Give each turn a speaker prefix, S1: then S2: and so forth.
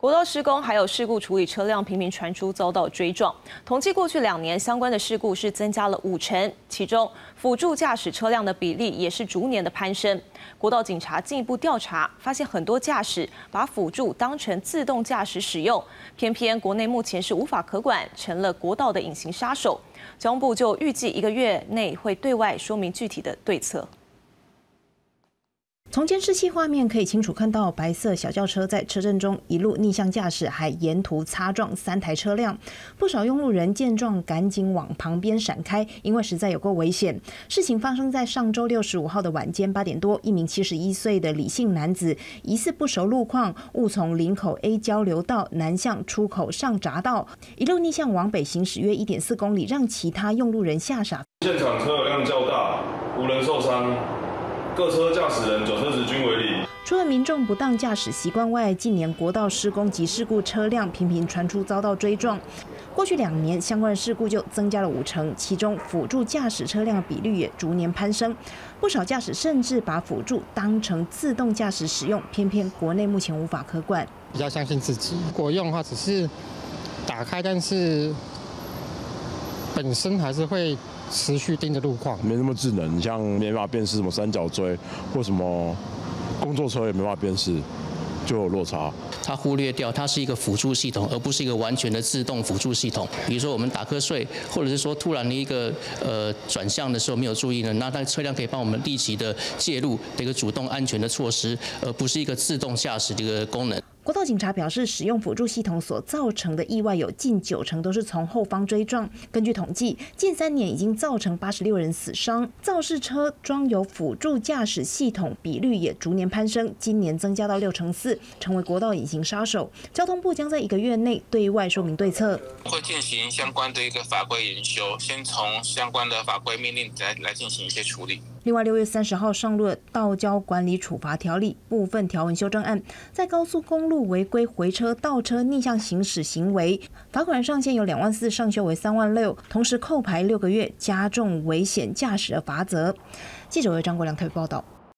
S1: 国道施工还有事故处理车辆频频传出遭到追撞，统计过去两年相关的事故是增加了五成，其中辅助驾驶车辆的比例也是逐年的攀升。国道警察进一步调查，发现很多驾驶把辅助当成自动驾驶使用，偏偏国内目前是无法可管，成了国道的隐形杀手。交通部就预计一个月内会对外说明具体的对策。
S2: 从监视器画面可以清楚看到，白色小轿车在车阵中一路逆向驾驶，还沿途擦撞三台车辆。不少用路人见状赶紧往旁边闪开，因为实在有够危险。事情发生在上周六十五号的晚间八点多，一名七十一岁的李姓男子疑似不熟路况，误从林口 A 交流道南向出口上匝道，一路逆向往北行驶约一点四公里，让其他用路人吓傻。
S3: 现场车流量较大，无人受伤。各车驾驶人、酒车时均为零。
S2: 除了民众不当驾驶习惯外，近年国道施工及事故车辆频频传出遭到追撞。过去两年相关的事故就增加了五成，其中辅助驾驶车辆比率也逐年攀升。不少驾驶甚至把辅助当成自动驾驶使用，偏偏国内目前无法可管。
S4: 比较相信自己，如果用的话只是打开，但是本身还是会。持续盯着路况，
S5: 没那么智能，像没办法辨识什么三角锥或什么工作车也没办法辨识，就有落差。
S6: 它忽略掉它是一个辅助系统，而不是一个完全的自动辅助系统。比如说我们打瞌睡，或者是说突然的一个呃转向的时候没有注意呢，那它车辆可以帮我们立即的介入的一个主动安全的措施，而不是一个自动驾驶的一个功能。
S2: 国道警察表示，使用辅助系统所造成的意外有近九成都是从后方追撞。根据统计，近三年已经造成八十六人死伤。肇事车装有辅助驾驶系统比率也逐年攀升，今年增加到六成四，成为国道隐形杀手。交通部将在一个月内对外说明对策，
S7: 会进行相关的一个法规研修，先从相关的法规命令来来进行一些处理。
S2: 另外，六月三十号上路的《道交管理处罚条例》部分条文修正案，在高速公路违规回车、倒车、逆向行驶行为，罚款上限由两万四上修为三万六，同时扣牌六个月，加重危险驾驶的罚则。记者为张国良特别报道。